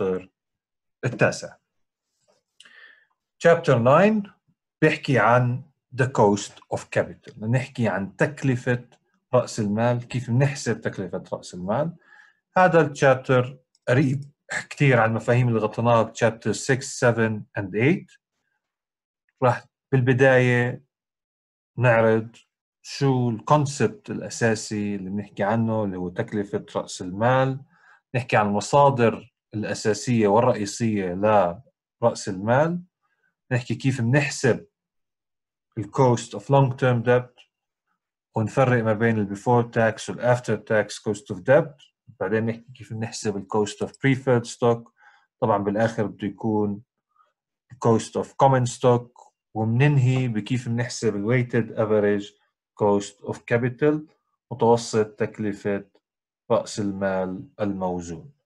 الشابتر التاسع. شابتر 9 بيحكي عن the cost of capital. نحكي عن تكلفة رأس المال كيف بنحسب تكلفة رأس المال. هذا الشابتر قريب كثير عن المفاهيم اللي غطيناها بشابتر 6 7 and 8 راح بالبداية نعرض شو الكونسبت الأساسي اللي بنحكي عنه اللي هو تكلفة رأس المال. نحكي عن المصادر الأساسية والرئيسية لرأس المال نحكي كيف بنحسب ال cost of long term debt ونفرق ما بين ال before tax وال after tax cost of debt بعدين نحكي كيف بنحسب ال cost of preferred stock طبعا بالآخر بده يكون ال cost of common stock وبننهي بكيف بنحسب ال weighted average cost of capital متوسط تكلفة رأس المال الموزون.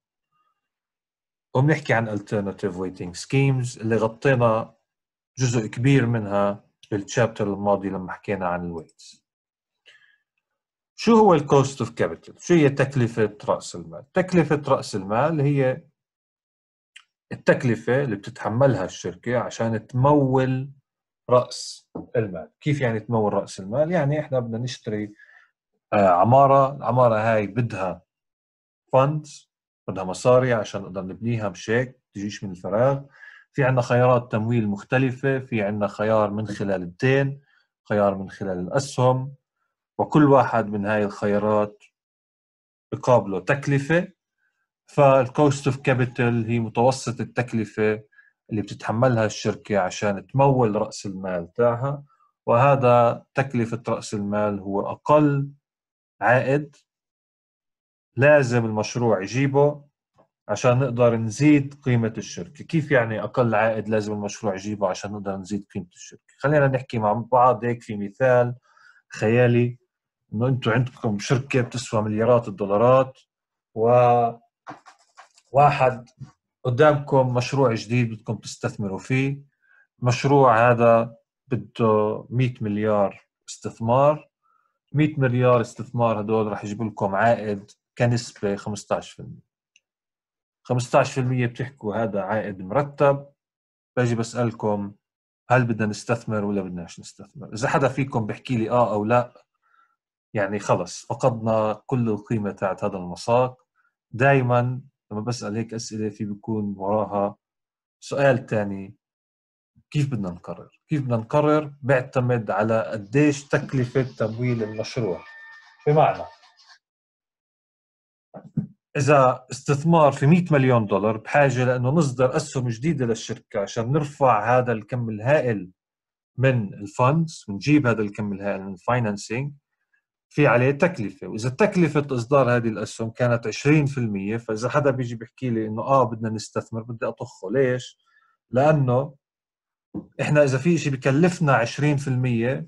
وبنحكي عن alternative weighting schemes اللي غطينا جزء كبير منها بالشابتر الماضي لما حكينا عن ال weights شو هو ال cost of capital شو هي تكلفة رأس المال؟ تكلفة رأس المال هي التكلفة اللي بتتحملها الشركة عشان تمول رأس المال. كيف يعني تمول رأس المال؟ يعني إحنا بدنا نشتري آه، عمارة العمارة هاي بدها funds بدها مصاري عشان نقدر نبنيها بديش تيجيش من الفراغ. في عندنا خيارات تمويل مختلفة في عندنا خيار من خلال الدين خيار من خلال الأسهم وكل واحد من هاي الخيارات بقابله تكلفة. فال cost of capital هي متوسط التكلفة اللي بتتحملها الشركة عشان تمول رأس المال تاعها. وهذا تكلفة رأس المال هو أقل عائد لازم المشروع يجيبه عشان نقدر نزيد قيمة الشركة. كيف يعني أقل عائد لازم المشروع يجيبه عشان نقدر نزيد قيمة الشركة؟ خلينا نحكي مع بعض هيك في مثال خيالي إنه أنتم عندكم شركة بتسوى مليارات الدولارات و واحد قدامكم مشروع جديد بدكم تستثمروا فيه. مشروع هذا بده 100 مليار استثمار. 100 مليار استثمار هدول رح يجيبوا لكم عائد كنسبة 15% 15% بتحكوا هذا عائد مرتب. باجي بسألكم هل بدنا نستثمر ولا بدناش نستثمر؟ إذا حدا فيكم بيحكي لي آه أو لا يعني خلص فقدنا كل القيمة تاعت هذا المساق. دائما لما بسأل هيك أسئلة في بيكون وراها سؤال تاني. كيف بدنا نقرر؟ كيف بدنا نقرر؟ بيعتمد على قديش تكلفة تمويل المشروع. بمعنى إذا استثمار في 100 مليون دولار بحاجة لأنه نصدر أسهم جديدة للشركة عشان نرفع هذا الكم الهائل من ال funds ونجيب هذا الكم الهائل من ال financing في عليه تكلفة وإذا تكلفة إصدار هذه الأسهم كانت 20% فإذا حدا بيجي بيحكي لي إنه آه بدنا نستثمر بدي أطخه ليش؟ لأنه إحنا إذا في شيء بكلفنا 20%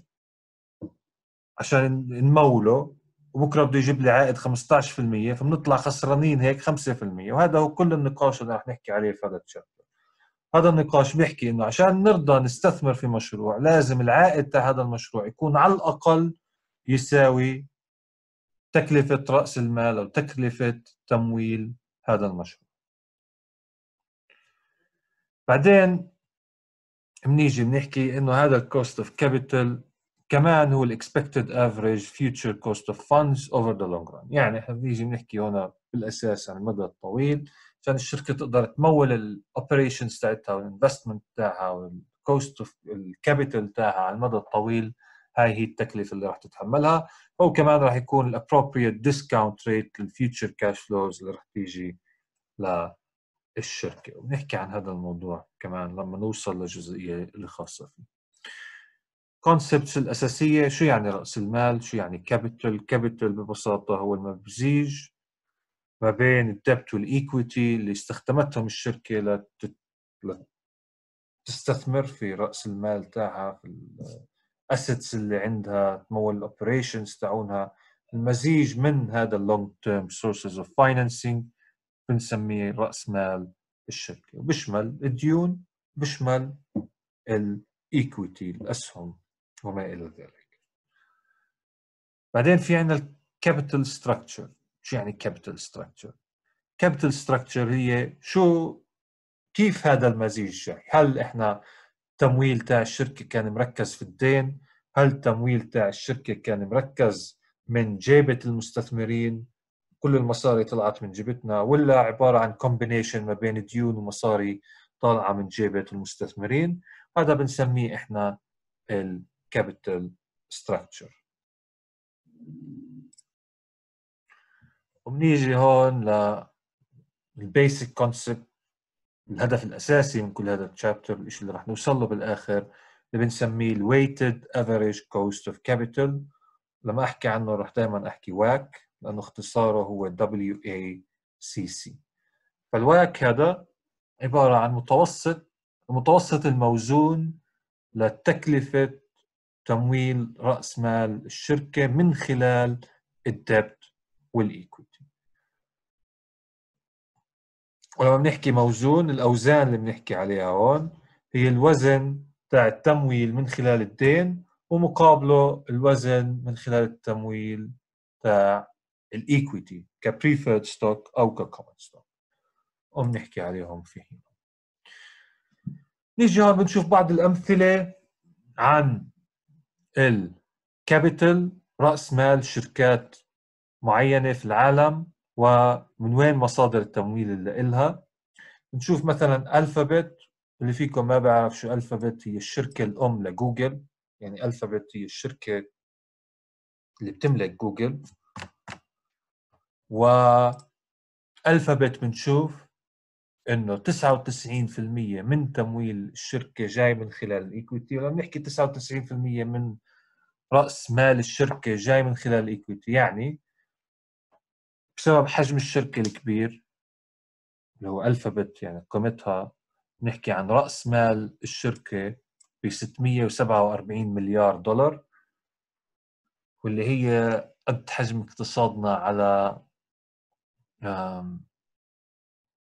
عشان نموله وبكرة بده يجيب لي عائد 15% فبنطلع خسرانين هيك 5% وهذا هو كل النقاش اللي رح نحكي عليه في هذا الشابتر. هذا النقاش بيحكي إنه عشان نرضى نستثمر في مشروع لازم العائد تاع هذا المشروع يكون على الأقل يساوي تكلفة رأس المال أو تكلفة تمويل هذا المشروع. بعدين بنيجي بنحكي إنه هذا ال cost of capital كمان هو ال expected average future cost of funds over the long run يعني إحنا بنيجي بنحكي هنا بالأساس عن المدى الطويل عشان الشركة تقدر تمول ال operations تاعتها وال investment تاعها وال cost of ال capital تاعها على المدى الطويل. هاي هي التكلفة اللي راح تتحملها. أو كمان راح يكون ال appropriate discount rate لل future cash flows اللي راح تيجي للشركه وبنحكي عن هذا الموضوع كمان لما نوصل للجزئيه اللي خاصه فيه. concepts الأساسية شو يعني رأس المال؟ شو يعني capital capital ببساطة هو المزيج ما بين ال debt وال equity اللي استخدمتهم الشركة لت... تستثمر في رأس المال تاعها في ال assets اللي عندها تمول ال operations تاعونها. المزيج من هذا ال long term sources of financing بنسميه رأس مال الشركة. وبشمل الديون بشمل ال equity الأسهم. وما إلى ذلك. بعدين في عندنا ال capital structure شو يعني capital structure capital structure هي شو كيف هذا المزيج جاي؟ هل إحنا التمويل تاع الشركة كان مركز في الدين؟ هل التمويل تاع الشركة كان مركز من جيبة المستثمرين؟ كل المصاري طلعت من جيبتنا ولا عبارة عن combination ما بين ديون ومصاري طالعة من جيبة المستثمرين؟ هذا بنسميه إحنا ال capital structure وبنيجي هون لل basic concept الهدف الأساسي من كل هذا الشابتر الشيء اللي راح نوصل له بالآخر اللي بنسميه ال weighted average cost of capital لما أحكي عنه راح دائما أحكي WACC لأنه اختصاره هو WACC فال WACC هذا عبارة عن متوسط المتوسط الموزون لتكلفة تمويل رأس مال الشركة من خلال ال debt وال equity ولما بنحكي موزون الأوزان اللي بنحكي عليها هون هي الوزن تاع التمويل من خلال الدين ومقابله الوزن من خلال التمويل تاع ال equity ك preferred stock أو ك common stock وبنحكي عليهم في حين. نيجي هون بنشوف بعض الأمثلة عن ال capital رأس مال شركات معينة في العالم ومن وين مصادر التمويل اللي إلها. نشوف مثلا Alphabet اللي فيكم ما بيعرف شو Alphabet هي الشركة الأم لجوجل. يعني Alphabet هي الشركة اللي بتملك جوجل. و الفابت بنشوف إنه 99% من تمويل الشركة جاي من خلال الإيكويتي. ولما نحكي 99% من رأس مال الشركة جاي من خلال الإيكويتي. يعني بسبب حجم الشركة الكبير اللي هو ألفابت يعني قيمتها نحكي عن رأس مال الشركة ب 647 مليار دولار واللي هي قد حجم اقتصادنا على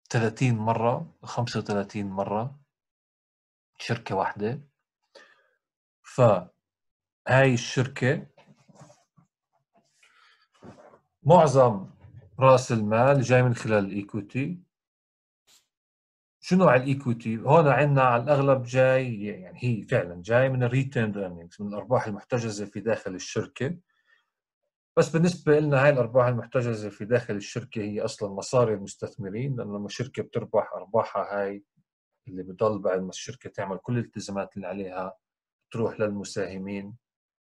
30 مرة 35 مرة شركة واحدة. فهاي الشركة معظم رأس المال جاي من خلال ال equity شنو نوع ال equity؟ هون عندنا على الأغلب جاي يعني هي فعلا جاي من earnings من الأرباح المحتجزة في داخل الشركة. بس بالنسبة لنا هاي الأرباح المحتجزة في داخل الشركة هي أصلا مصاري المستثمرين لأنه لما الشركة بتربح أرباحها هاي اللي بضل بعد ما الشركة تعمل كل الالتزامات اللي عليها تروح للمساهمين.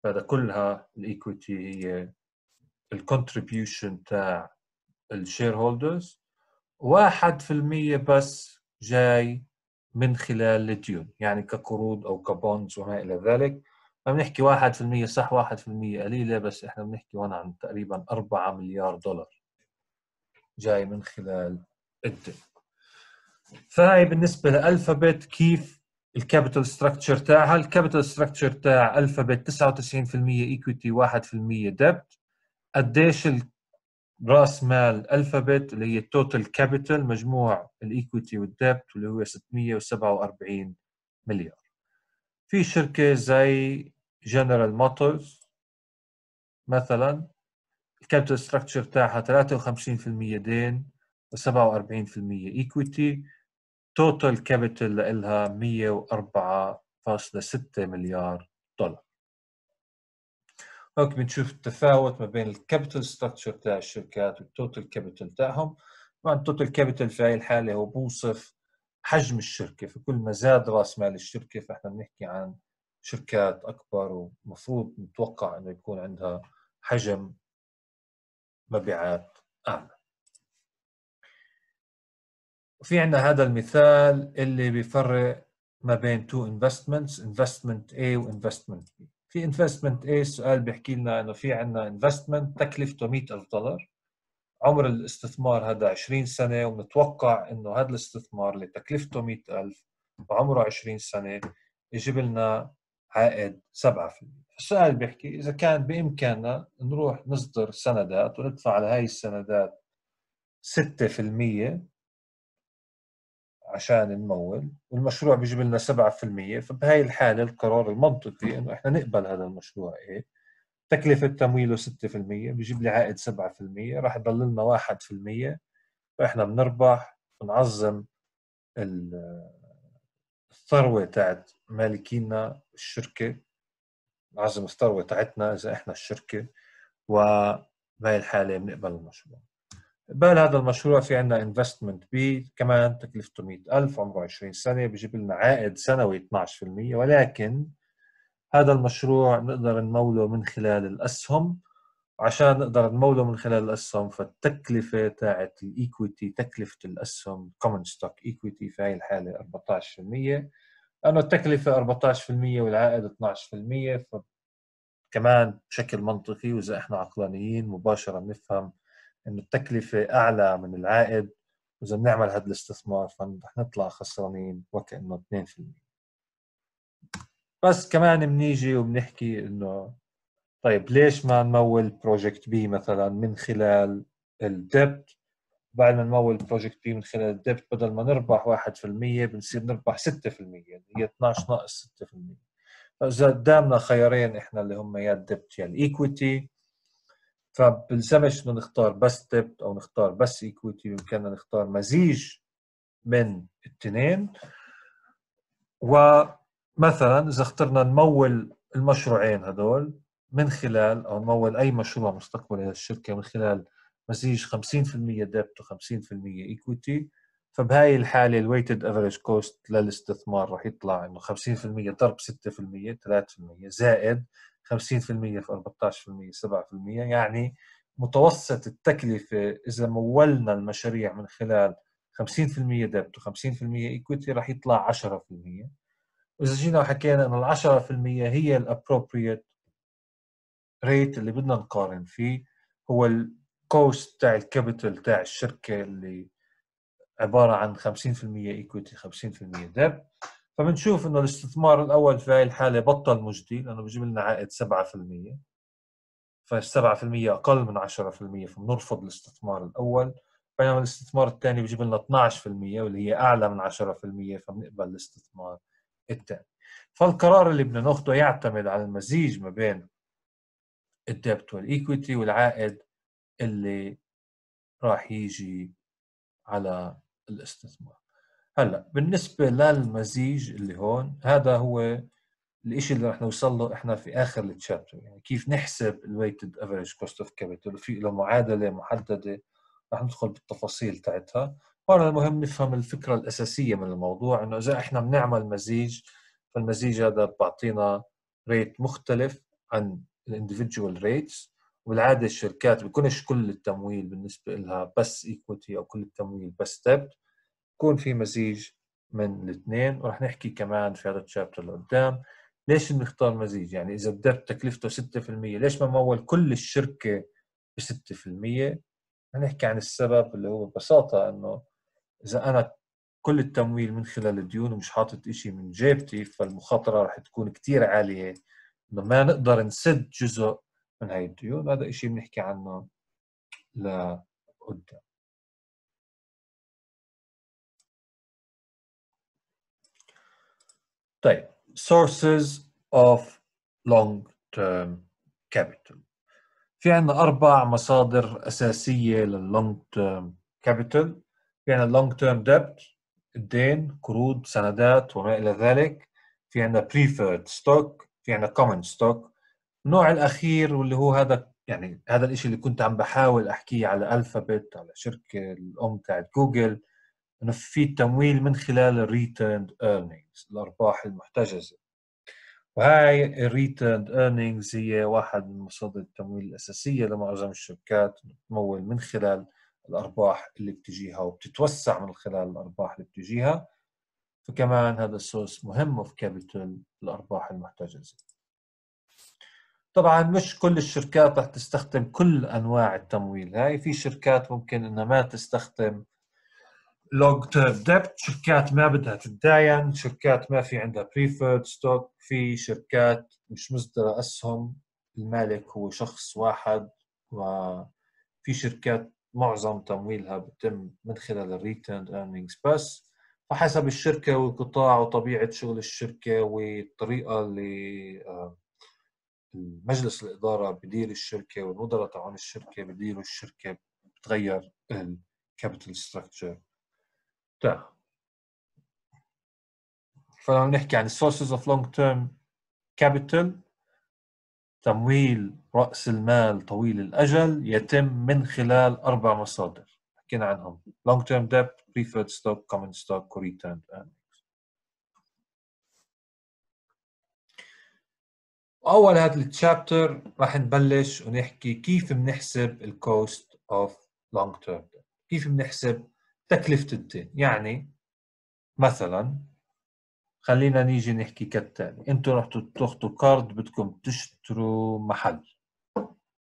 هذا كلها ال equity هي ال contribution تاع ال shareholders 1% بس جاي من خلال الديون يعني كقروض أو ك bonds وما إلى ذلك. بنحكي 1% صح 1% قليله بس إحنا بنحكي هون عن تقريبا 4 مليار دولار جاي من خلال الدين. فهي بالنسبة ل Alphabet كيف ال capital structure تاعها. ال capital structure تاع Alphabet 99% equity 1% debt قديش راس مال Alphabet اللي هي ال total capital مجموع ال equity وال debt اللي هو 647 مليار. في شركة زي General Motors مثلا ال capital structure تاعها 53% دين و47% equity total capital لها 104.6 مليار دولار. هون بنشوف التفاوت ما بين ال capital structure تاع الشركات وال total capital تاعهم طبعا ال total capital في هاي الحالة هو بوصف حجم الشركة فكل ما زاد رأس مال الشركة فإحنا بنحكي عن شركات أكبر ومفروض نتوقع إنه يكون عندها حجم مبيعات أعلى. وفي عندنا هذا المثال اللي بيفرق ما بين two investments investment A و investment B. في investment A السؤال بيحكي لنا إنه في عندنا investment تكلفته 100000 دولار. عمر الاستثمار هذا 20 سنة ونتوقع إنه هذا الاستثمار اللي تكلفته 100000 وعمره 20 سنة يجيب لنا عائد 7% السؤال بيحكي إذا كان بإمكاننا نروح نصدر سندات وندفع على هاي السندات 6% عشان نمول والمشروع بيجيب لنا 7% فبهاي الحالة القرار المنطقي إنه إحنا نقبل هذا المشروع إيه؟ تكلفة تمويله 6% بيجيب لي عائد 7% راح يضل لنا 1% فإحنا بنربح بنعظم الثروة تاعت مالكينا الشركة. نعظم الثروة تاعتنا إذا إحنا الشركة وبهي الحالة بنقبل المشروع. قبل هذا المشروع في عندنا انفستمنت بي كمان تكلفته 100000 عمره 20 سنة بيجيب لنا عائد سنوي 12% ولكن هذا المشروع نقدر نموله من خلال الأسهم. عشان نقدر نموله من خلال الأسهم فالتكلفة تاعت ال equity تكلفة الأسهم common stock equity في هاي الحالة 14% لأنه التكلفة 14% والعائد 12% فكمان بشكل منطقي وإذا إحنا عقلانيين مباشرة بنفهم إنه التكلفة أعلى من العائد. وإذا بنعمل هذا الاستثمار فرح نطلع خسرانين وكأنه 2% بس كمان بنيجي وبنحكي إنه طيب ليش ما نمول project B مثلا من خلال ال debt بعد ما نمول project B من خلال ال debt بدل ما نربح 1% بنصير نربح 6% اللي هي 12 ناقص 6% فإذا قدامنا خيارين إحنا اللي هم يا ال debt يا ال equity فبلزمش إنه نختار بس debt أو نختار بس equity يمكننا نختار مزيج من الاثنين ومثلا إذا اخترنا نمول المشروعين هدول من خلال أو نمول أي مشروع مستقبلي للشركه من خلال مزيج 50% debt و50% equity فبهاي الحالة ال weighted average cost للاستثمار راح يطلع إنه 50% ضرب 6% 3% زائد 50% في 14% 7% يعني متوسط التكلفة إذا مولنا المشاريع من خلال 50% debt و50% equity راح يطلع 10% وإذا جينا وحكينا انه ال 10% هي ال appropriate rate اللي بدنا نقارن فيه هو ال cost تاع ال capital تاع الشركة اللي عبارة عن 50% equity 50% debt فبنشوف إنه الاستثمار الأول في هاي الحالة بطل مجدي لأنه بجيب لنا عائد 7% فال 7% أقل من 10% فبنرفض الاستثمار الأول. بينما الاستثمار الثاني بجيب لنا 12% واللي هي أعلى من 10% فبنقبل الاستثمار الثاني فالقرار اللي بدنا ناخذه يعتمد على المزيج ما بين الدبت والإيكويتي والعائد اللي راح يجي على الاستثمار. هلأ بالنسبة للمزيج اللي هون هذا هو الشيء اللي رح نوصل له إحنا في آخر ال chapter يعني كيف نحسب ال weighted average cost of capital وفي له معادلة محددة رح ندخل بالتفاصيل تاعتها. هون المهم نفهم الفكرة الأساسية من الموضوع إنه إذا إحنا بنعمل مزيج فالمزيج هذا بيعطينا rate مختلف عن ال individual rates وبالعادة الشركات بيكونش كل التمويل بالنسبة لها بس equity أو كل التمويل بس debt بكون في مزيج من الاثنين. وراح نحكي كمان في هذا الشابتر لقدام ليش بنختار مزيج؟ يعني إذا الدبت تكلفته 6% ليش ما مول كل الشركة ب 6% نحكي عن السبب اللي هو ببساطة إنه إذا أنا كل التمويل من خلال الديون ومش حاطط شيء من جيبتي فالمخاطرة راح تكون كثير عالية. إنه ما نقدر نسد جزء من هاي الديون. هذا شيء بنحكي عنه لقدام طيب sources of long term capital. في عندنا أربع مصادر أساسية لل long term capital في عندنا long term debt الدين قروض سندات وما إلى ذلك. في عندنا preferred stock في عندنا common stock النوع الأخير واللي هو هذا يعني هذا الشيء اللي كنت عم بحاول أحكيه على Alphabet على شركة الأم تاعت جوجل إنه في تمويل من خلال ال retained earnings الأرباح المحتجزة. وهاي ال retained earnings هي واحد من مصادر التمويل الأساسية لمعظم الشركات تمول من خلال الأرباح اللي بتجيها وبتتوسع من خلال الأرباح اللي بتجيها. فكمان هذا ال source مهم of capital الارباح المحتجزه طبعا مش كل الشركات رح تستخدم كل أنواع التمويل. هاي في شركات ممكن إنها ما تستخدم long term debt شركات ما بدها تتداين شركات ما في عندها preferred stock في شركات مش مصدرة اسهم المالك هو شخص واحد وفي شركات معظم تمويلها بتم من خلال ال retained earnings بس فحسب الشركة والقطاع وطبيعة شغل الشركة والطريقة اللي مجلس الإدارة بدير الشركة والمدراء تبعون الشركة بديروا الشركة بتغير capital structure. بتاعها فلما نحكي عن sources of long term capital تمويل رأس المال طويل الأجل يتم من خلال أربع مصادر. حكينا عنهم. Long term debt, preferred stock, common stock, returned earnings. أول هذا ال chapter راح نبلش ونحكي كيف بنحسب ال cost of long term كيف بنحسب تكلفة الدين؟ يعني مثلا خلينا نيجي نحكي كالتالي أنتوا رحتوا تاخذوا قرض بدكم تشتروا محل.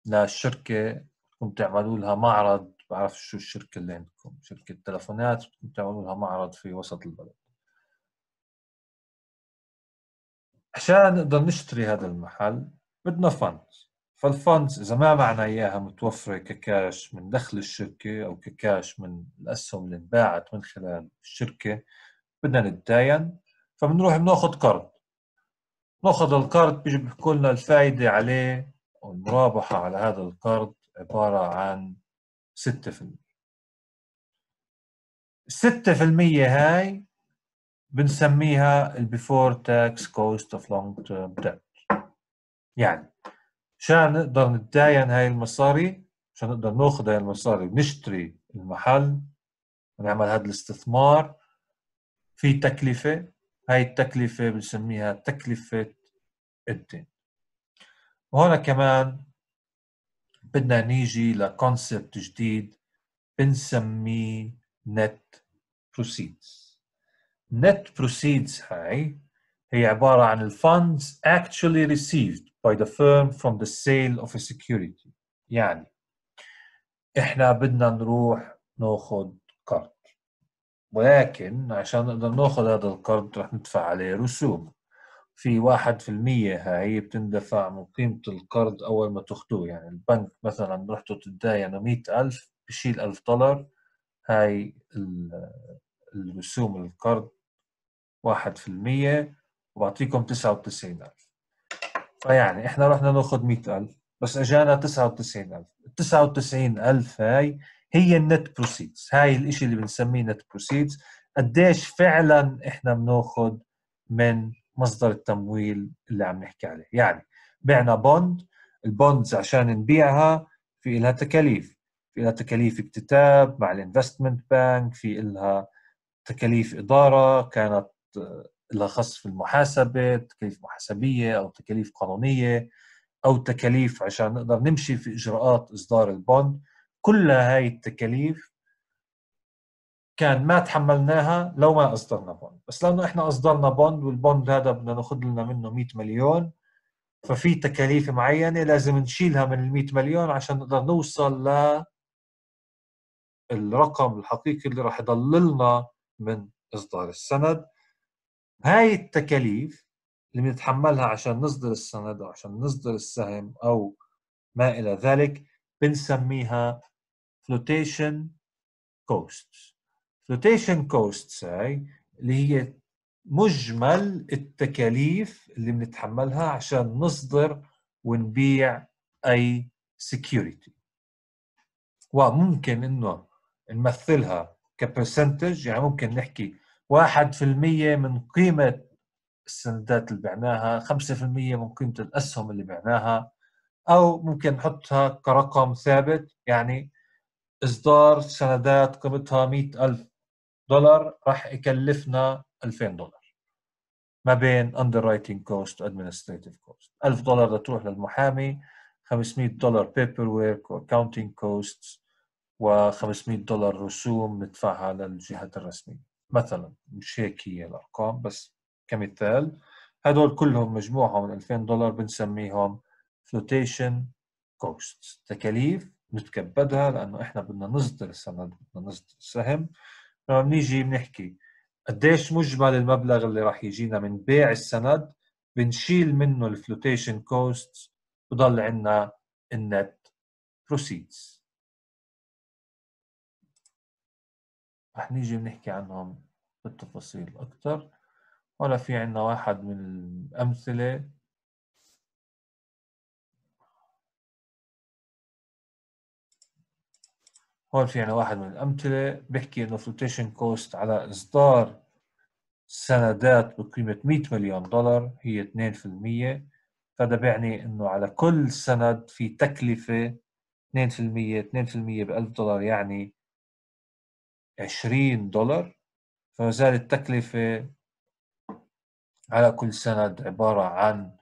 للشركة بدكم تعملوا لها معرض. بعرف شو الشركة اللي عندكم. شركة تلفونات بدكم تعملوا لها معرض في وسط البلد. عشان نقدر نشتري هذا المحل بدنا funds فال funds إذا ما معنا إياها متوفرة ككاش من دخل الشركة أو ككاش من الأسهم اللي انباعت من خلال الشركة بدنا نتداين. فبنروح بناخذ قرض ناخذ القرض بيجي بيحكوا لنا الفائده عليه والمرابحة على هذا القرض عبارة عن 6% ال 6% هاي بنسميها ال before tax cost of long term debt يعني عشان نقدر نتداين هاي المصاري؟ عشان نقدر ناخذ هاي المصاري ونشتري المحل ونعمل هذا الاستثمار. في تكلفة هاي التكلفة بنسميها تكلفة الدين. وهنا كمان بدنا نيجي ل concept جديد بنسميه net proceeds. Net proceeds هاي هي عبارة عن funds actually received by the firm from the sale of a security. يعني إحنا بدنا نروح ناخذ قرض ولكن عشان نقدر ناخذ هذا القرض رح ندفع عليه رسوم. في واحد في المية هاي بتندفع من قيمة القرض أول ما تاخذوه يعني البنك مثلا رحتوا تداينوا مئة ألف بشيل ألف دولار هاي الرسوم القرض واحد في المية وبعطيكم تسعة وتسعين ألف. فيعني إحنا رحنا ناخذ مئة ألف بس أجانا تسعة وتسعين ألف. التسعة وتسعين ألف هاي هي ال net proceeds هاي الإشي اللي بنسميه net proceeds قديش فعلا إحنا بناخذ من مصدر التمويل اللي عم نحكي عليه. يعني بعنا bond ال bonds عشان نبيعها في لها تكاليف. في لها تكاليف اكتتاب مع ال investment bank في لها تكاليف إدارة تكاليف لها خص في المحاسبة تكاليف محاسبية أو تكاليف قانونية أو تكاليف عشان نقدر نمشي في إجراءات إصدار ال bond كل هاي التكاليف كان ما تحملناها لو ما أصدرنا bond بس لأنه إحنا أصدرنا bond وال bond هذا بدنا ناخذ لنا منه 100 مليون ففي تكاليف معينة لازم نشيلها من ال 100 مليون عشان نقدر نوصل ل الرقم الحقيقي اللي راح يضل لنا من إصدار السند. هاي التكاليف اللي بنتحملها عشان نصدر السند أو عشان نصدر السهم أو ما إلى ذلك بنسميها flotation costs flotation costs هاي اللي هي مجمل التكاليف اللي بنتحملها عشان نصدر ونبيع أي security. وممكن إنه نمثلها كبرسنتج يعني ممكن نحكي 1% من قيمة السندات اللي بعناها 5% من قيمة الأسهم اللي بعناها أو ممكن نحطها كرقم ثابت يعني إصدار سندات قيمتها 100 ألف دولار راح يكلفنا 2000 دولار. ما بين underwriting cost و administrative cost. 1000 دولار تروح للمحامي 500 دولار paper work و accounting costs و500 دولار رسوم ندفعها للجهات الرسمية. مثلا مش هيك هي الأرقام بس كمثال هدول كلهم مجموعهم من 2000 دولار بنسميهم flotation cost تكاليف نتكبدها لأنه إحنا بدنا نصدر السند بدنا نصدر السهم. لما بنيجي بنحكي قديش مجمل المبلغ اللي راح يجينا من بيع السند بنشيل منه ال flotation cost بضل عندنا ال net proceeds رح نيجي بنحكي عنهم بالتفاصيل أكثر ولا في عنا واحد من الأمثلة هون في عنا واحد من الأمثلة بيحكي إنه flotation cost على إصدار سندات بقيمة 100 مليون دولار هي 2% فهذا بيعني إنه على كل سند في تكلفة 2% 2% ب 1000 دولار يعني 20 دولار. فما زالت التكلفة على كل سند عبارة عن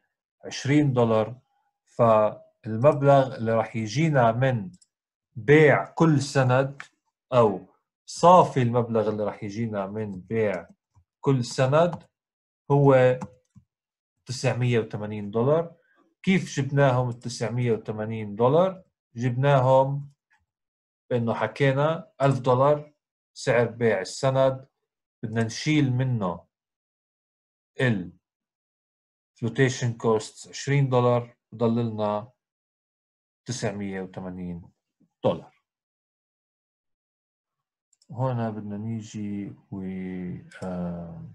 20 دولار. فالمبلغ اللي راح يجينا من بيع كل سند أو صافي المبلغ اللي راح يجينا من بيع كل سند هو 980 دولار. كيف جبناهم ال 980 دولار؟ جبناهم بأنه حكينا 1000 دولار سعر بيع السند بدنا نشيل منه ال flotation costs 20 دولار بضل لنا 980 دولار. هنا بدنا نيجي و آه.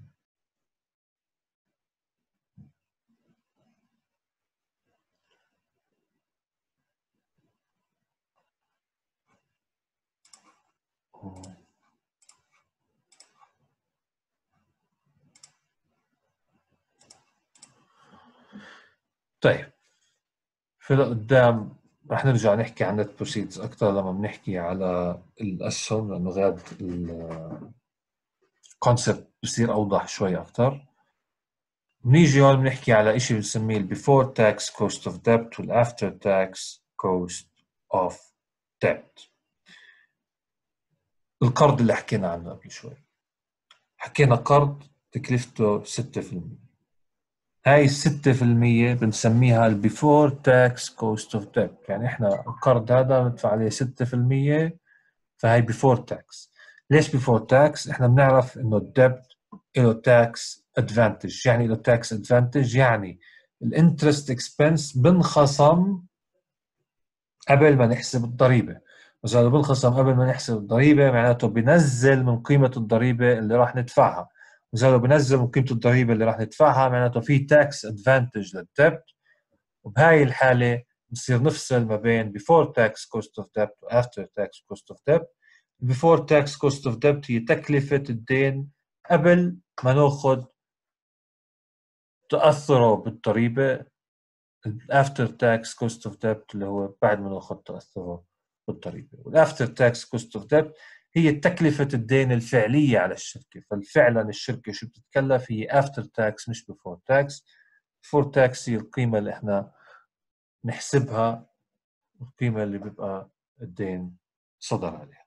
طيب. في لقدام رح نرجع نحكي عن net proceeds أكثر لما بنحكي على الاسهم لأنه غاد ال concept بصير أوضح شوي أكثر بنيجي هون بنحكي على شيء بنسميه ال before tax cost of debt وال after tax cost of debt القرض اللي حكينا عنه قبل شوي. حكينا قرض تكلفته 6% هاي الستة في المية بنسميها ال before tax cost of debt يعني إحنا القرض هذا بندفع عليه ستة في المية فهي before tax ليش before tax؟ إحنا بنعرف إنه ال debt له tax advantage يعني له tax advantage يعني ال interest expense بنخصم قبل ما نحسب الضريبة. إذا بنخصم قبل ما نحسب الضريبة معناته بنزل من قيمة الضريبة اللي راح ندفعها. اذا لو بنزل قيمه الضريبة اللي راح ندفعها معناته في تاكس ادفانتج للدبت. وبهاي الحالة بصير نفصل ما بين before tax cost of debt و after tax cost of debt. before tax cost of debt هي تكلفة الدين قبل ما ناخذ تأثره بالضريبة after tax cost of debt اللي هو بعد ما ناخذ تأثره بالضريبة. والafter tax cost of debt هي تكلفة الدين الفعلية على الشركة. ففعلا الشركة شو بتتكلف؟ هي after tax مش before tax before tax هي القيمة اللي إحنا نحسبها القيمة اللي بيبقى الدين صدر عليها.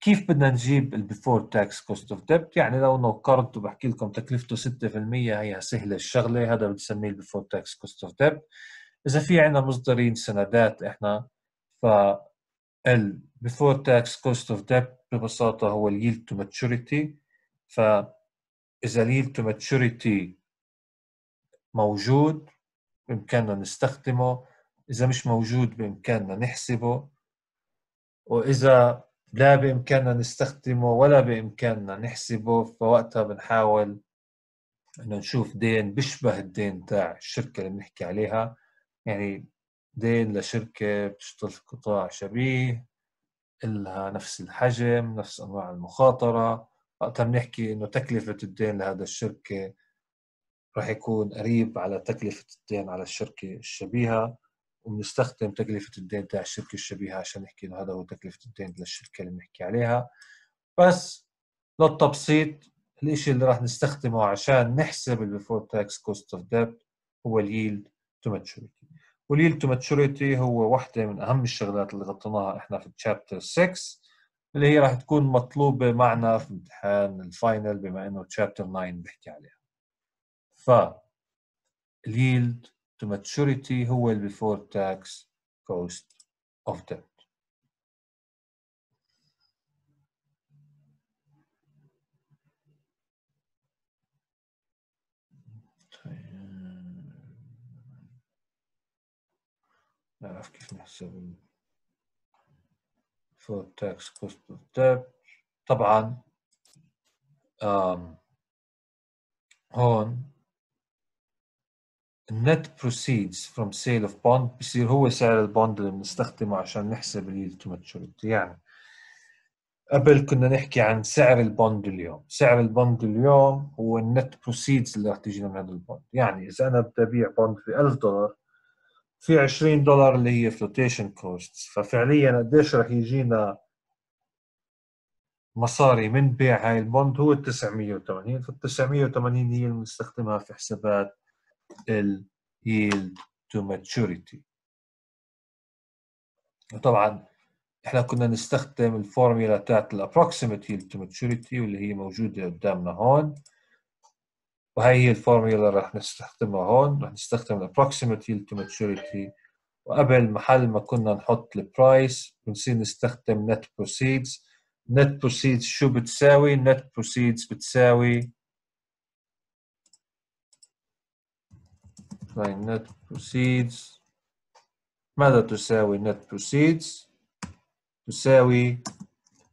كيف بدنا نجيب ال before tax cost of debt يعني لو إنه قرض وبحكي لكم تكلفته 6% هي سهلة الشغلة. هذا بنسميه ال before tax cost of debt إذا في عندنا مصدرين سندات إحنا ف ال before tax cost of debt ببساطة هو ال yield to maturity. فإذا ال yield to maturity موجود بإمكاننا نستخدمه. إذا مش موجود بإمكاننا نحسبه. وإذا لا بإمكاننا نستخدمه ولا بإمكاننا نحسبه فوقتها بنحاول إنه نشوف دين بيشبه الدين تاع الشركة اللي بنحكي عليها. يعني دين لشركة بتشتغل في قطاع شبيه إلها نفس الحجم نفس أنواع المخاطرة. وقتها بنحكي إنه تكلفة الدين لهذا الشركة راح يكون قريب على تكلفة الدين على الشركة الشبيهة وبنستخدم تكلفة الدين تاع الشركة الشبيهة عشان نحكي إنه هذا هو تكلفة الدين للشركة اللي بنحكي عليها. بس للتبسيط الإشي اللي راح نستخدمه عشان نحسب ال before tax cost of debt هو ال yield to maturity وال yield to maturity هو واحدة من أهم الشغلات اللي غطيناها إحنا في chapter 6 اللي هي راح تكون مطلوبة معنا في امتحان ال final بما إنه chapter 9 بيحكي عليها. ف ال yield to maturity هو ال before tax cost of debt. نعرف كيف نحسب before tax cost of طبعا هون ال net proceeds from sale of bond بصير هو سعر ال bond اللي بنستخدمه عشان نحسب ال yield to maturity. يعني قبل كنا نحكي عن سعر ال bond اليوم. سعر ال bond اليوم هو ال net proceeds اللي رح تجينا من هذا ال bond. يعني إذا أنا بدي أبيع bond ب 1000 دولار في 20 دولار اللي هي flotation cost ففعليا قديش رح يجينا مصاري من بيع هاي ال bond؟ هو ال 980 فال 980 هي اللي بنستخدمها في حسابات ال yield to maturity. وطبعا إحنا كنا نستخدم الفورميلا تاعت ال approximate yield to maturity واللي هي موجودة قدامنا هون. وهي هي الفورميلا اللي راح نستخدمها هون راح نستخدم yield to maturity. وقبل محل ما كنا نحط البرايس بنصير نستخدم net proceeds. net proceeds شو بتساوي؟ net proceeds بتساوي net proceeds. ماذا تساوي net proceeds تساوي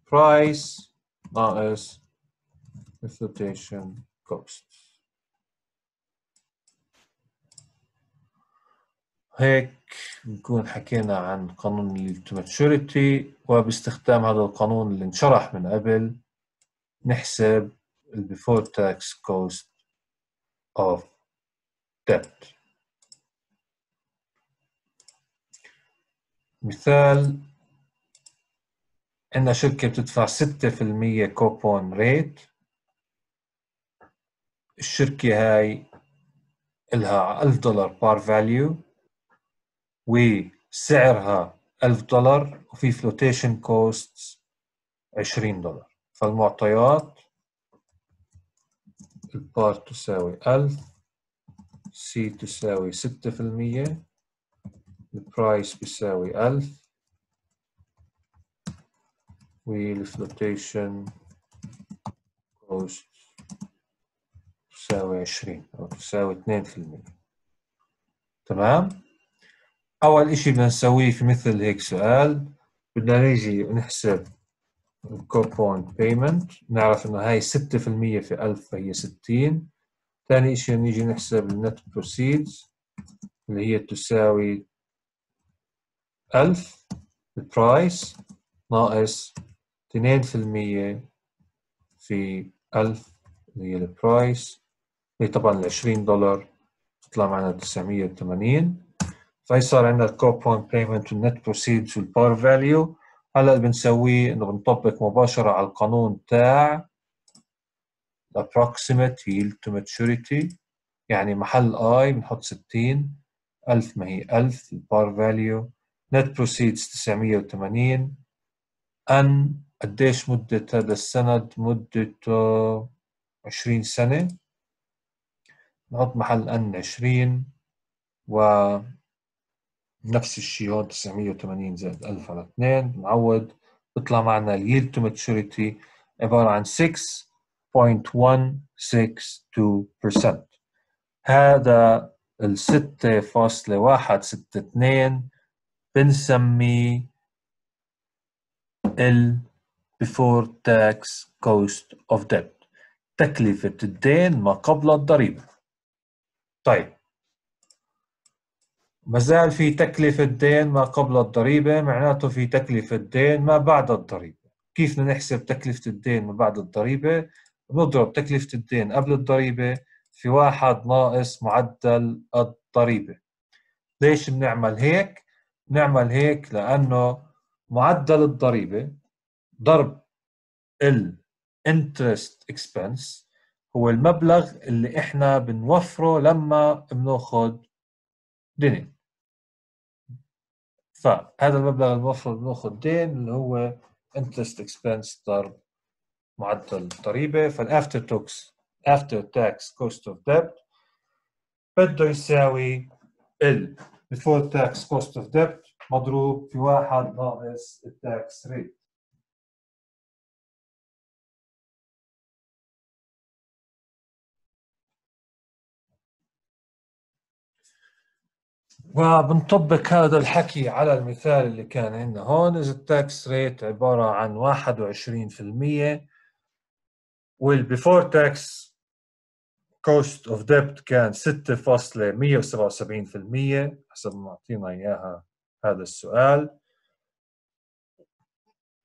price ناقص flotation cost. هيك نكون حكينا عن قانون ال maturity وباستخدام هذا القانون اللي انشرح من قبل نحسب ال before tax cost of debt. مثال عندنا شركة بتدفع 6% coupon rate الشركة هاي إلها 1000 دولار par value وسعرها 1000 دولار وفي flotation cost 20 دولار فالمعطيات ال par تساوي 1000 C تساوي 6% ال price بيساوي 1000 وال flotation cost تساوي 20 أو تساوي 2% تمام؟ أول إشي بدنا نسويه في مثل هيك سؤال بدنا نيجي ونحسب ال coupon payment نعرف إنه هاي 6% في 1000 فهي 60 ثاني إشي نيجي نحسب ال net proceeds اللي هي تساوي 1000 ال price ناقص 2% في 1000 اللي هي ال price اللي طبعا ال 20 دولار تطلع معنا 980 فهي صار عندنا ال coupon payment وال net proceeds وال par value هلا اللي بنسويه إنه بنطبق مباشرة على القانون تاع approximate yield to maturity. يعني محل I بنحط 60 1000 ما هي 1000 البار فاليو net proceeds 980 أن قديش مدة هذا السند؟ مدته 20 سنة. نحط محل أن 20 و نفس الشيء هون 980 زائد 1000 على 2 نعوض. بيطلع معنا ال yield to maturity عبارة عن 6.162% هذا ال 6.162 بنسميه ال before tax cost of debt. تكلفة الدين ما قبل الضريبة. طيب. ما زال في تكلفة دين ما قبل الضريبة معناته في تكلفة دين ما بعد الضريبة. كيف بدنا نحسب تكلفة الدين ما بعد الضريبة؟ بنضرب تكلفة الدين قبل الضريبة في واحد ناقص معدل الضريبة. ليش بنعمل هيك؟ بنعمل هيك لأنه معدل الضريبة ضرب ال interest expense هو المبلغ اللي إحنا بنوفره لما بنأخذ دين فهذا المبلغ المفروض بناخذ دين اللي هو interest expense ضرب معدل الضريبة فال after tax after tax cost of debt بده يساوي ال. before tax cost of debt مضروب في واحد ناقص ال tax rate وبنطبق هذا الحكي على المثال اللي كان عندنا هون إذا ال tax rate عبارة عن 21% وال before tax cost of debt كان 6.177% حسب ما أعطينا إياها هذا السؤال.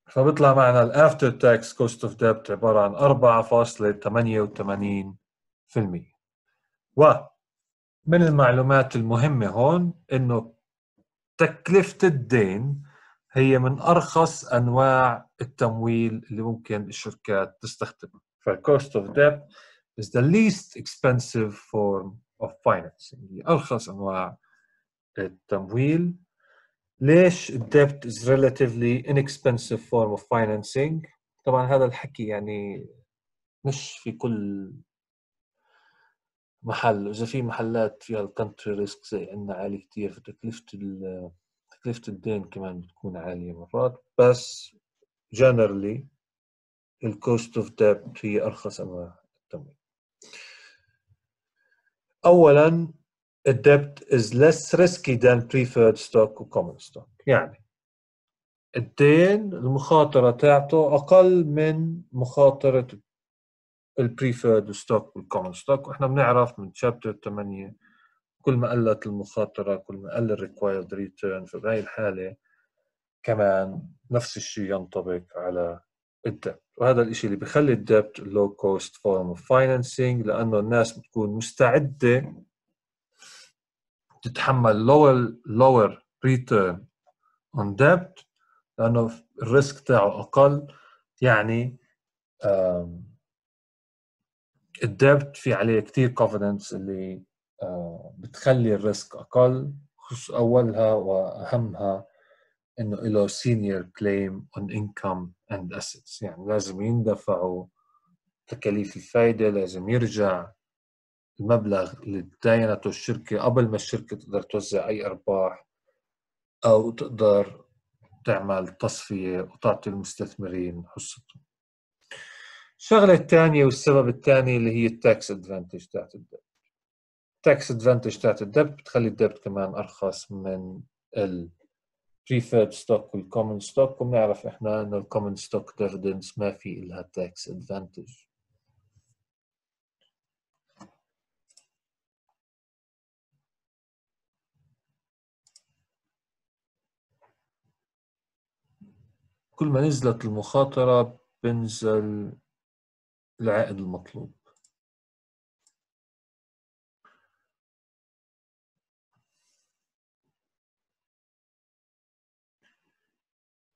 فبيطلع معنا ال after tax cost of debt عبارة عن 4.88% ومن المعلومات المهمة هون إنه تكلفة الدين هي من أرخص أنواع التمويل اللي ممكن الشركات تستخدمها. فال cost of debt is the least expensive form of financing. هي أرخص أنواع التمويل. ليش ال debt is relatively inexpensive form of financing طبعا هذا الحكي يعني مش في كل محل إذا في محلات فيها ال country risk زي عندنا عالي كثير فتكلفة تكلفة الدين كمان بتكون عالية مرات. بس generally ال cost of debt هي أرخص انواع التمويل. اولا ال debt is less risky than preferred stock و common stock. يعني الدين المخاطرة تاعته أقل من مخاطرة ال preferred stock وال common stock وإحنا بنعرف من chapter 8 كل ما قلت المخاطرة كل ما قل ال required return فبهي الحالة كمان نفس الشيء ينطبق على ال debt وهذا الشيء اللي بخلي ال debt low cost form of financing لأنه الناس بتكون مستعدة تتحمل lower lower return on debt لأنه ال risk تاعه أقل يعني ال debt في عليه كثير confidence اللي بتخلي ال risk أقل أولها وأهمها إنه له senior claim on income and assets يعني لازم يندفعوا تكاليف الفائده لازم يرجع المبلغ اللي تداينته الشركة قبل ما الشركة تقدر توزع أي أرباح أو تقدر تعمل تصفية وتعطي المستثمرين حصتهم. الشغلة الثانية والسبب الثاني اللي هي التاكس ادفانتج تاعت الدبت التاكس ادفانتج تاعت الدبت بتخلي الدبت كمان أرخص من ال preferred stock وال common stock وبنعرف إحنا إنه ال common stock dividends ما في لها tax advantage. كل ما نزلت المخاطرة بنزل العائد المطلوب.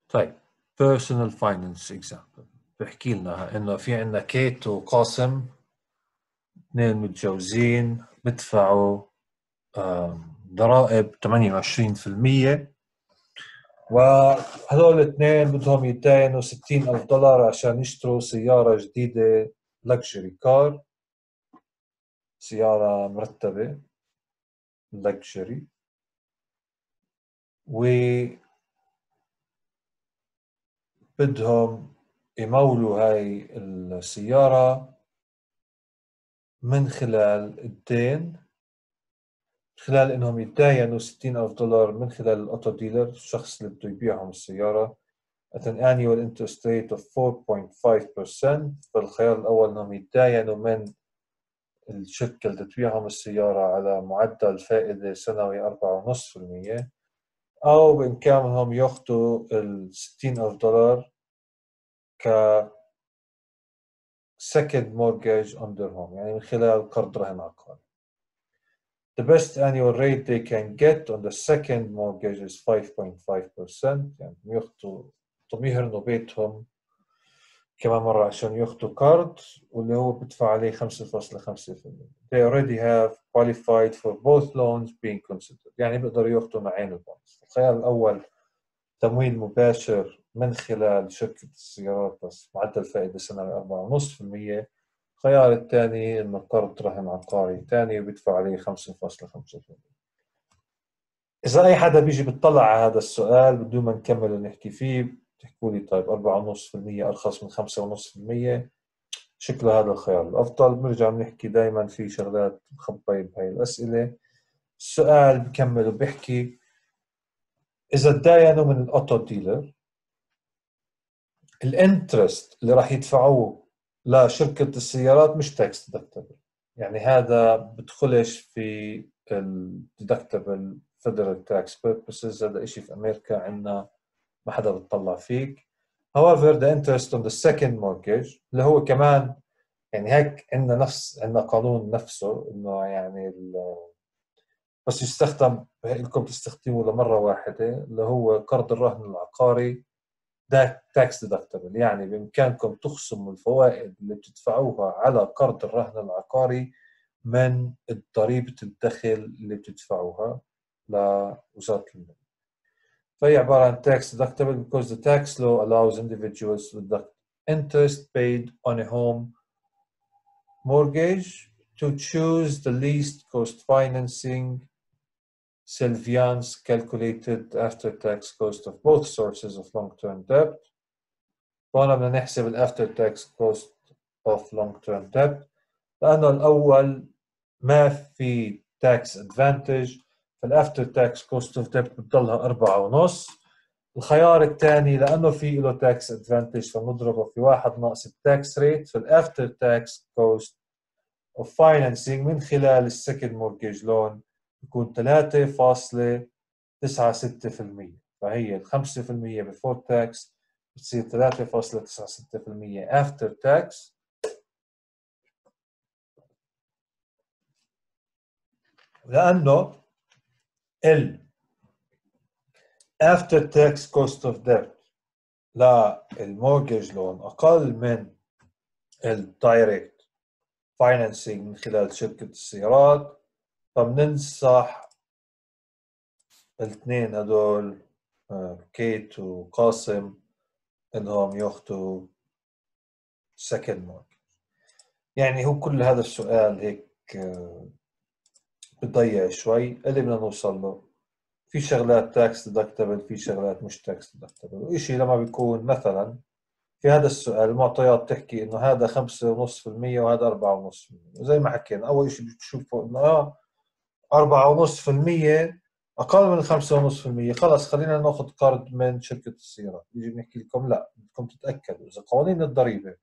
طيب personal finance example. بحكي لنا إنه في عندنا كيت وقاسم اثنين متجوزين بدفعوا ضرائب 28% وهذول الاثنين بدهم يتداينوا 60 ألف دولار عشان يشتروا سيارة جديدة لكجري كار سيارة مرتبة لكجري و بدهم يمولوا هاي السيارة من خلال الدين. خلال إنهم يتداينوا 60 ألف دولار من خلال ال auto dealer الشخص اللي بده يبيعهم السيارة. At an annual interest rate of 4.5% فالخيار الأول إنهم يتداينوا من الشركة اللي تبيعهم السيارة على معدل فائدة سنوي 4.5% أو بامكانهم يأخذوا ال 60 ألف دولار ك second mortgage on their home يعني من خلال قرض رهن عقاري The best annual rate they can get on the second mortgage is 5.5% يعني ياخذوا يهرنوا بيتهم. كمان مرة عشان ياخذوا كارد واللي هو بدفع عليه 5.5% They already have qualified for both loans being considered. يعني بيقدروا ياخذوا معين البونز الخيار الأول تمويل مباشر من خلال شركة السيارات بس معدل فائدة سنوي 4.5% الخيار الثاني انه قرض رهن عقاري. ثاني وبيدفع عليه 5.5% إذا أي حدا بيجي بيطلع على هذا السؤال بدون ما نكمل ونحكي فيه بتحكوا لي طيب 4.5% أرخص من 5.5% شكله هذا الخيار الأفضل. بنرجع بنحكي دائما في شغلات مخبية بهي الأسئلة. السؤال بكمل وبيحكي إذا تداينوا من الأوتو ديلر ال interest اللي راح يدفعوه لشركة السيارات مش tax deductible يعني هذا بدخلش في ال deductible federal tax purposes هذا شيء في أمريكا عندنا ما حدا بتطلع فيك. However the interest on the second mortgage اللي هو كمان يعني هيك عندنا نفس عندنا قانون نفسه إنه يعني بس يستخدم لكم تستخدموه لمرة واحدة اللي هو قرض الرهن العقاري. ده تاكس ديدكتبل يعني بإمكانكم تخصموا الفوائد اللي بتدفعوها على قرض الرهن العقاري من ضريبه الدخل اللي بتدفعوها لوزارة المال. فهي عبارة عن tax deductible because the tax law allows individuals to deduct interest paid on a home mortgage to choose the least cost financing Sylvians calculated after tax cost of both sources of long-term debt. وهنا بدنا نحسب ال after tax cost of long-term debt. لأنه الأول ما في tax advantage. فال after tax cost of debt بتضلها أربعة ونص. الخيار الثاني لأنه في له tax advantage فبنضربه في واحد ناقص ال tax rate فال after tax cost of financing من خلال ال second mortgage loan بيكون 3.96% فهي ال 5% before tax بتصير 3.96% after tax لأنه ال after tax cost of debt لل mortgage loan أقل من ال direct financing من خلال شركة السيارات فبننصح الاثنين هدول كيت وقاسم إنهم ياخذوا second mortgage يعني هو كل هذا السؤال هيك بتضيع شوي. اللي بدنا نوصل له. في شغلات tax deductible في شغلات مش tax deductible وشيء لما بيكون مثلا في هذا السؤال المعطيات تحكي إنه هذا 5.5% وهذا 4.5% وزي ما حكينا أول شيء بتشوفوا إنه آه 4.5% أقل من 5.5% خلص خلينا ناخذ قرض من شركة السيارات يجي بنحكي لكم لا بدكم تتأكدوا. إذا قوانين الضريبة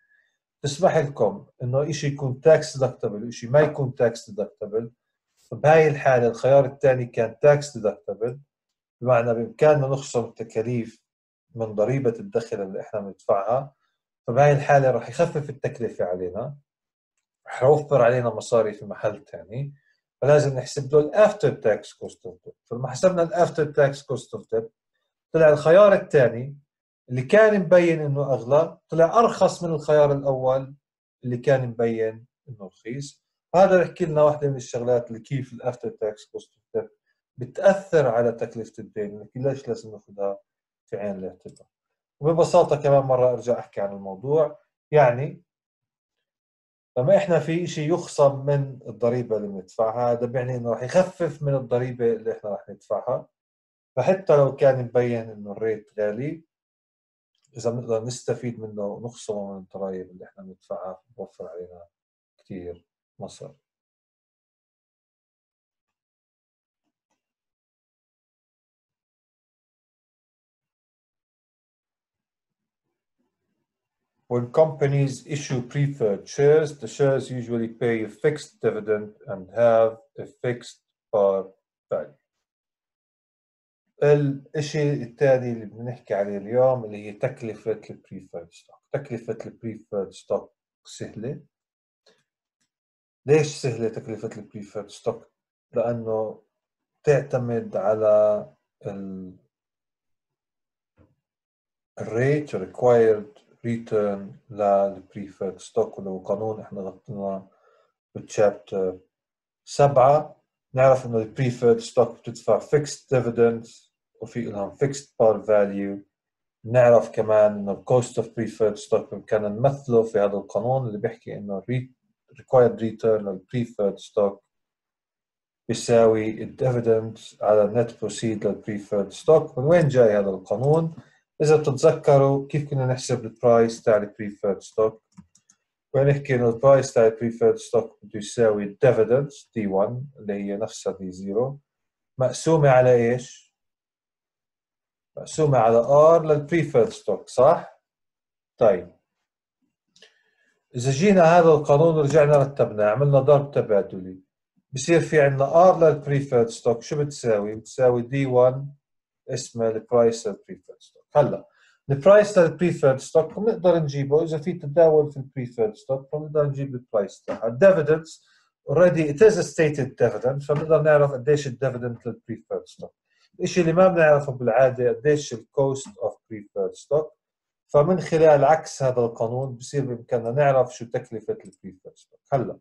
تسمح لكم إنه شيء يكون tax deductible وشيء ما يكون tax deductible فبهاي الحالة الخيار الثاني كان tax deductible بمعنى بإمكاننا نخصم التكاليف من ضريبة الدخل اللي إحنا بندفعها. فبهاي الحالة راح يخفف التكلفة علينا راح يوفر علينا مصاري في محل ثاني فلازم نحسب له ال after tax cost of debt فلما حسبنا ال after tax cost of debt طلع الخيار الثاني اللي كان مبين إنه أغلى طلع أرخص من الخيار الأول اللي كان مبين إنه رخيص. هذا بحكي لنا واحدة من الشغلات اللي كيف ال after tax cost بتأثر على تكلفة الدين ليش لازم نأخذها في عين الاعتبار؟ وببساطة كمان مرة أرجع أحكي عن الموضوع. يعني لما إحنا في شيء يخصم من الضريبة اللي بندفعها هذا بيعني إنه راح يخفف من الضريبة اللي إحنا راح ندفعها. فحتى لو كان مبين إنه الريت غالي إذا بنقدر نستفيد منه ونخصمه من الضرائب اللي إحنا بندفعها بوفر علينا كثير مصر When companies issue preferred shares, the shares usually pay a fixed dividend and have a fixed par value. الشيء الثاني اللي بنحكي عليه اليوم اللي هي تكلفة ال preferred stock تكلفة ال preferred stock سهلة ليش سهلة تكلفة ال preferred stock؟ لأنه تعتمد على ال ال rate required return لل preferred stock ولو قانون. إحنا غطيناه بالشابتر سبعة. نعرف انه ال preferred stock بتدفع fixed dividend وفي لهم fixed par value نعرف كمان انه ال cost of preferred stock بامكاننا نمثله في هذا القانون اللي بيحكي إنه required return preferred stock بيساوي ال dividend على ال net proceed لل preferred stock من وين جاي هذا القانون؟ إذا بتتذكروا كيف كنا نحسب ال price تاع ال preferred stock ونحكي إنه ال price تاع ال preferred stock بده يساوي ال dividend D 1 اللي هي نفسها D 0 مقسومة على إيش؟ مقسومة على R لل preferred stock صح؟ طيب إذا جينا هذا القانون ورجعنا رتبناه عملنا ضرب تبادلي بصير في عندنا R لل preferred stock شو بتساوي؟ بتساوي D 1 اسمها ال price لل preferred stock هلا ال price لل preferred stock بنقدر نجيبه. إذا في تداول في ال preferred stock بنقدر نجيب ال price تاعها. ال dividends already it is stated dividend فبنقدر نعرف قديش ال dividend لل preferred stock الشيء اللي ما بنعرفه بالعادة قديش ال cost of preferred stock فمن خلال عكس هذا القانون بصير بإمكاننا نعرف شو تكلفة ال preferred stock هلا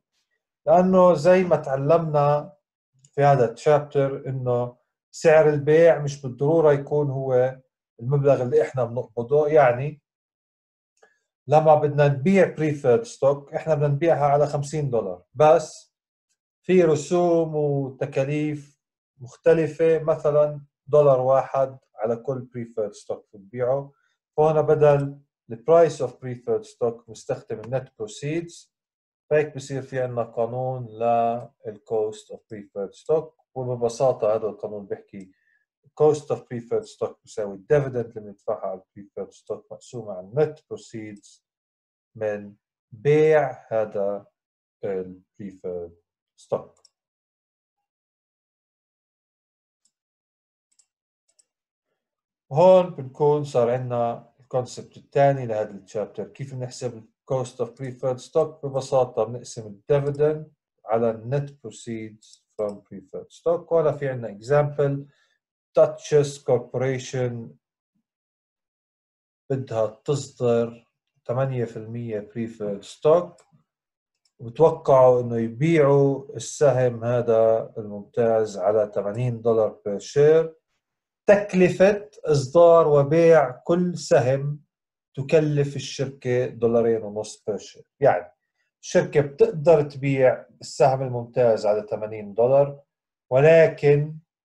لأنه زي ما تعلمنا في هذا ال chapter إنه سعر البيع مش بالضرورة يكون هو المبلغ اللي إحنا بنقبضه يعني لما بدنا نبيع preferred stock إحنا بدنا نبيعها على 50 دولار. بس في رسوم وتكاليف مختلفة مثلا دولار واحد على كل preferred stock بتبيعه. فهنا بدل ال price of preferred stock مستخدم ال net proceeds فهيك بصير في عندنا قانون لل cost of preferred stock وببساطة هذا القانون بيحكي cost of preferred stock بيساوي ال dividend اللي بندفعها على ال preferred stock مقسومة على النت proceeds من بيع هذا ال preferred stock هون بنكون صار عندنا ال concept الثاني لهذا ال chapter كيف بنحسب ال cost of preferred stock ببساطة بنقسم ال dividend على ال net proceeds from preferred stock. وهنا في عندنا example. تاتشز Corporation بدها تصدر 8% preferred stock وبتوقعوا إنه يبيعوا السهم هذا الممتاز على 80 دولار per share تكلفة إصدار وبيع كل سهم تكلف الشركة دولارين ونص per share يعني الشركة بتقدر تبيع السهم الممتاز على 80 دولار ولكن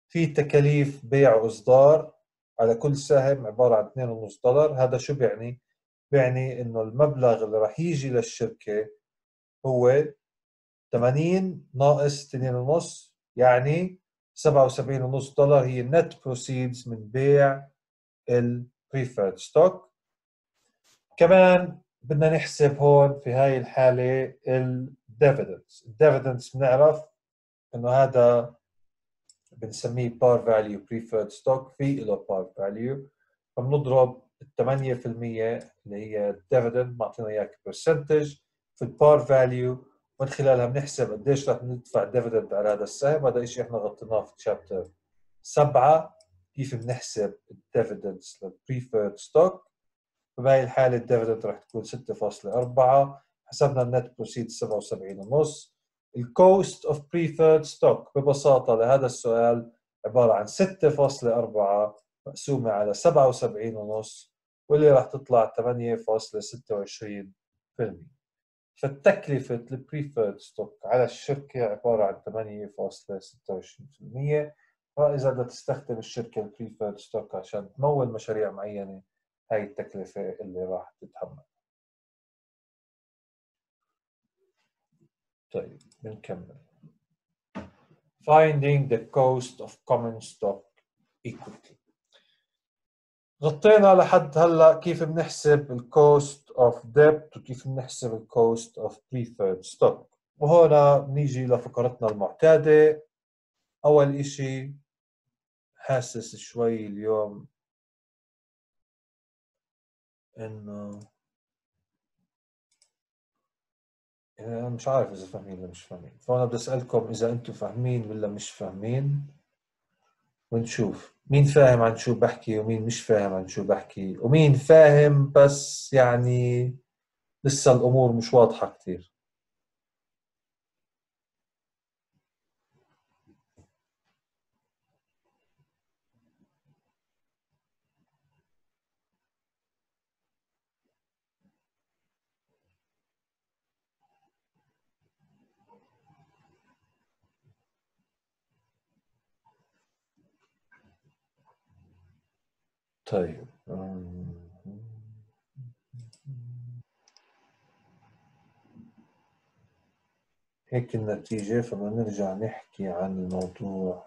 في تكاليف بيع وإصدار على كل سهم عبارة عن 2.5 دولار. هذا شو بيعني؟ بيعني إنه المبلغ اللي راح يجي للشركة هو 80 ناقص 2.5 يعني 77.5 دولار هي ال net proceeds من بيع ال preferred stock كمان بدنا نحسب هون في هاي الحالة ال dividends ال dividends بنعرف إنه هذا بنسميه par value preferred stock في له par value فبنضرب ال 8% اللي هي ال dividend معطينا اياها ك percentage في ال par value من خلالها بنحسب قديش رح ندفع dividend على هذا السهم. هذا الشيء إحنا غطيناه في chapter 7 كيف بنحسب ال dividends لل preferred stock فبهي الحالة ال dividend رح تكون 6.4 حسبنا ال net proceed 77.5 ال cost of preferred stock ببساطة لهذا السؤال عبارة عن 6.4 مقسومة على 77 ونص واللي راح تطلع 8.26% فالتكلفة ال preferred stock على الشركة عبارة عن 8.26% فإذا بدها تستخدم الشركة ال preferred stock عشان تمول مشاريع معينة هاي التكلفة اللي راح تتحمل. طيب بنكمل. Finding the cost of common stock equity. غطينا لحد هلا كيف بنحسب ال cost of debt وكيف بنحسب ال cost of preferred stock وهنا بنيجي لفقرتنا المعتادة. أول إشي حاسس شوي اليوم إنه يعني أنا مش عارف إذا فاهمين ولا مش فاهمين. فأنا بدي أسألكم إذا أنتم فاهمين ولا مش فاهمين. ونشوف. مين فاهم عن شو بحكي ومين مش فاهم عن شو بحكي؟ ومين فاهم بس يعني لسه الأمور مش واضحة كتير. طيب هيك النتيجة فبدنا نرجع نحكي عن الموضوع.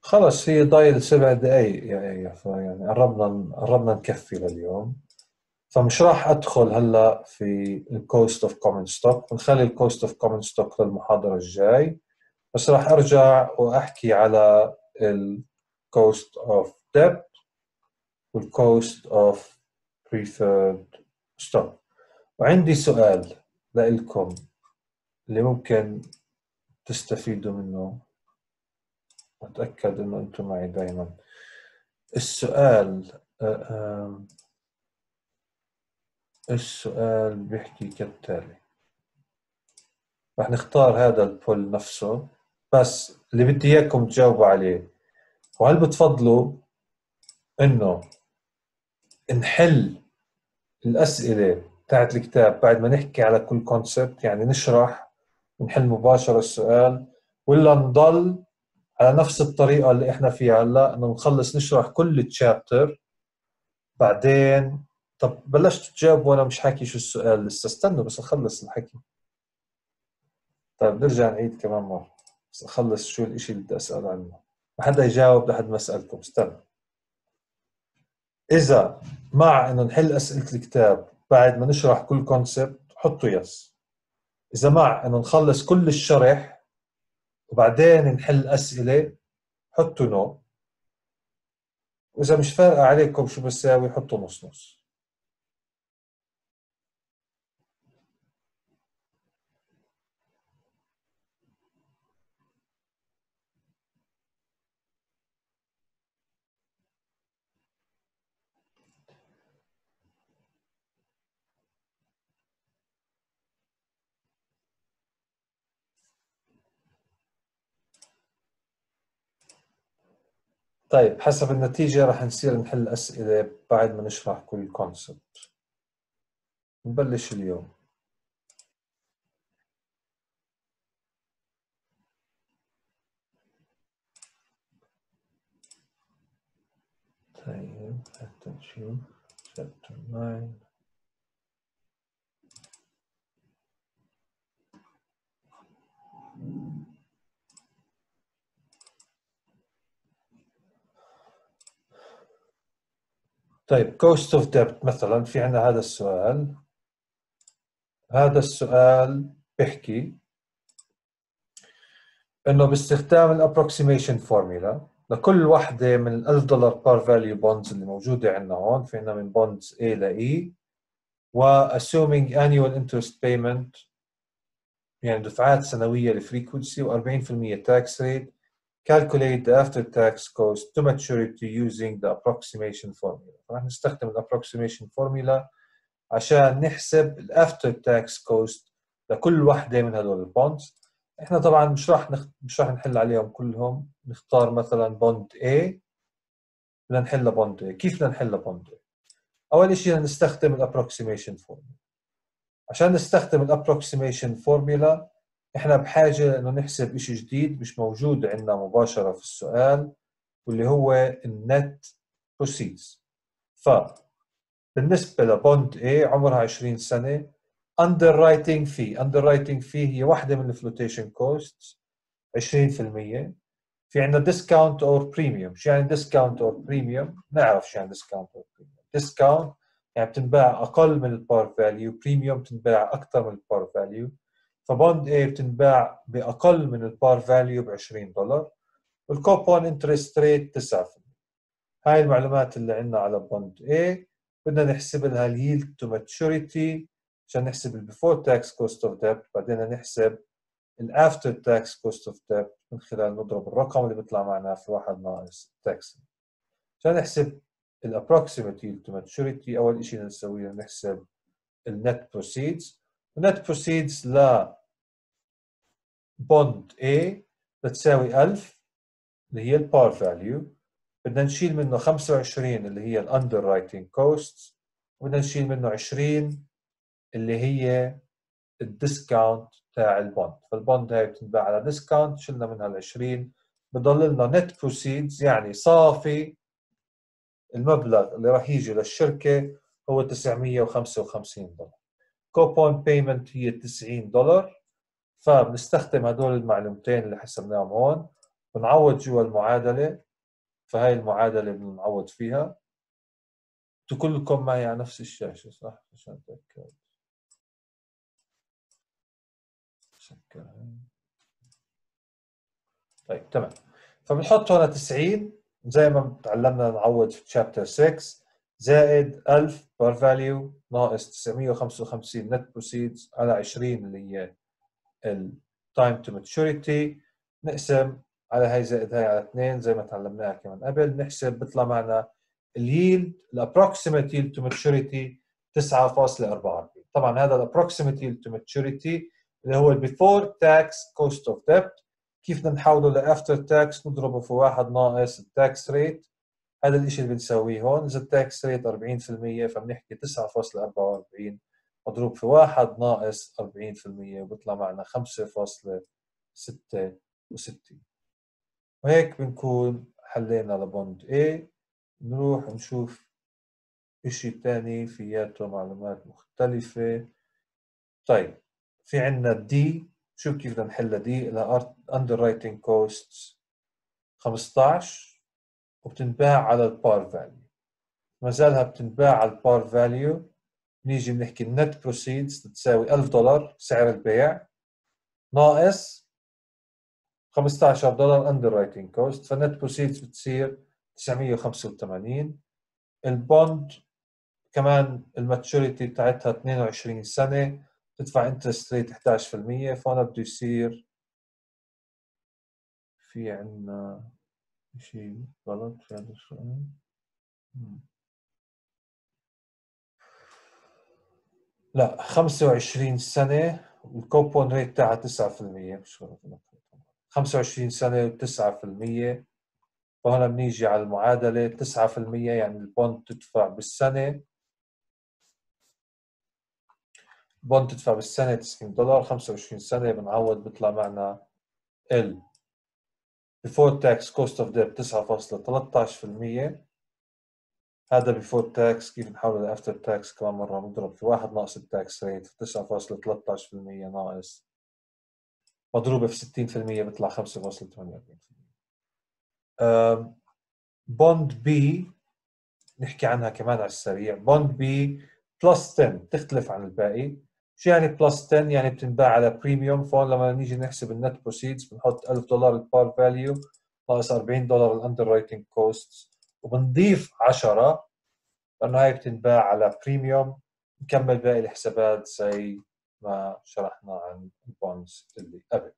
خلص هي ضايل سبع دقايق يعني يعني قربنا قربنا نكفي لليوم. فمش راح أدخل هلا في ال cost of common stock بنخلي ال cost of common stock للمحاضرة الجاي بس راح أرجع وأحكي على ال cost of debt وال cost of preferred stock وعندي سؤال لكم اللي ممكن تستفيدوا منه. أتأكد إنه أنتم معي دائما السؤال آه، السؤال بيحكي كالتالي. رح نختار هذا البول نفسه بس اللي بدي إياكم تجاوبوا عليه. وهل بتفضلوا إنه نحل الأسئلة تاعت الكتاب بعد ما نحكي على كل كونسبت يعني نشرح ونحل مباشرة السؤال ولا نضل على نفس الطريقة اللي إحنا فيها هلأ إنه نخلص نشرح كل التشابتر بعدين طب بلشت تجاوب وأنا مش حاكي شو السؤال لسه استنوا بس أخلص الحكي. طيب نرجع نعيد كمان مرة. بس أخلص شو الإشي اللي بدي أسأل عنه. ما حدا يجاوب لحد ما أسألكم استنى. إذا مع إنه نحل أسئلة الكتاب بعد ما نشرح كل كونسبت حطوا يس إذا مع إنه نخلص كل الشرح وبعدين نحل أسئلة حطوا نو وإذا مش فارقة عليكم شو بساوي حطوا نص نص. طيب حسب النتيجة رح نصير نحل أسئلة بعد ما نشرح كل كونسبت نبلش اليوم. طيب حتى نشوف chapter 9 طيب cost of debt مثلا في عندنا هذا السؤال. هذا السؤال بيحكي إنه باستخدام ال approximation formula لكل وحدة من ال 1000 دولار par value bonds اللي موجودة عندنا هون. في عندنا من bonds A ل E و assuming annual interest payment يعني دفعات سنوية ل frequency و40% tax rate calculate the after-tax cost to maturity using the approximation formula. راح نستخدم ال approximation formula عشان نحسب ال after-tax cost لكل وحدة من هدول ال bonds إحنا طبعا مش راح نخ... مش راح نحل عليهم كلهم. نختار مثلا bond A بدنا نحل bond A. كيف بدنا نحل bond A أول شيء نستخدم ال approximation formula. عشان نستخدم ال approximation formula إحنا بحاجة إنه نحسب شيء جديد مش موجود عندنا مباشرة في السؤال واللي هو ال net proceeds ف بالنسبة ل bond A عمرها 20 سنة underwriting في underwriting في هي واحدة من ال flotation cost 20% في عندنا discount or premium شو يعني discount or premium نعرف شو يعني discount or premium discount يعني بتنباع أقل من ال par value premium بتنباع أكثر من ال par value ف bond A بتنباع بأقل من ال par value ب 20 دولار وال coupon interest rate 9% هاي المعلومات اللي عندنا على bond A. بدنا نحسب لها ال yield to maturity عشان نحسب ال before tax cost of debt بعدين نحسب ال after tax cost of debt من خلال نضرب الرقم اللي بيطلع معنا في واحد ناقص tax عشان نحسب ال approximate yield to maturity أول شيء نسويه نحسب ال net proceeds ال net proceeds ل bond A بتساوي 1000 اللي هي ال par value بدنا نشيل منه 25 اللي هي ال underwriting cost وبدنا نشيل منه 20 اللي هي ال discount تاع ال bond فال bond هاي بتنباع على discount شلنا منها ال 20 بضل لنا net proceeds يعني صافي. المبلغ اللي راح يجي للشركة هو 955 دولار. كوبون بيمنت هي 90 دولار. فبنستخدم هدول المعلومتين اللي حسبناهم هون. بنعوض جوا المعادلة. فهي المعادلة بنعوض فيها. أنتوا كلكم معي على نفس الشاشة صح؟ عشان اتاكد طيب تمام. فبنحط هنا 90 زي ما تعلمنا نعوض في chapter 6 زائد 1000 par value ناقص 955 net proceeds على 20 اللي هي ال time to maturity نقسم على هاي زائد هاي على 2 زي ما تعلمناها كمان قبل. نحسب بيطلع معنا ال yield ال approximate yield to maturity 9.44 طبعا هذا ال approximate yield to maturity اللي هو ال before tax cost of debt كيف بدنا نحوله ل after tax نضربه في واحد ناقص ال tax rate هذا الشيء اللي بنسويه هون. إذا ال tax rate 40% فبنحكي 9.44 مضروب في واحد ناقص 40% وبيطلع معنا 5.66 وهيك بنكون حلينا ل bond A. نروح نشوف شيء ثاني فياته معلومات مختلفة. طيب في عندنا D شوف كيف بدنا نحلها. D underwriting cost 15 وبتنباع على ال par value ما زالها بتنباع على ال par value نيجي بنحكي ال net proceeds تساوي 1000 دولار سعر البيع. ناقص 15 دولار underwriting cost فال net proceeds بتصير 985 ال bond كمان ال maturity بتاعتها 22 سنة. تدفع interest rate 11% فهنا بده يصير في عندنا شيء غلط في هذا السؤال لا 25 سنة وال coupon rate تاعها 9% مش غلط 25 سنة و9% فهنا بنيجي على المعادلة 9% يعني ال bond تدفع بالسنة. bond تدفع بالسنة 90 دولار 25 سنة بنعوض بيطلع معنا ال before tax cost of debt 9.13% هذا before tax كيف نحوله ل after tax كمان مرة بنضرب في واحد ناقص ال tax rate في 9.13% ناقص. مضروبة في 60% بيطلع 5.48% bond B نحكي عنها كمان على السريع. bond B plus 10 تختلف عن الباقي. شو يعني plus 10 يعني بتنباع على premium فون لما نيجي نحسب ال net proceeds بنحط 1000 دولار ال par value ناقص 40 دولار ال underwriting cost وبنضيف 10 لأنه هاي بتنباع على premium نكمل باقي الحسابات زي ما شرحنا عن البونز اللي قبل.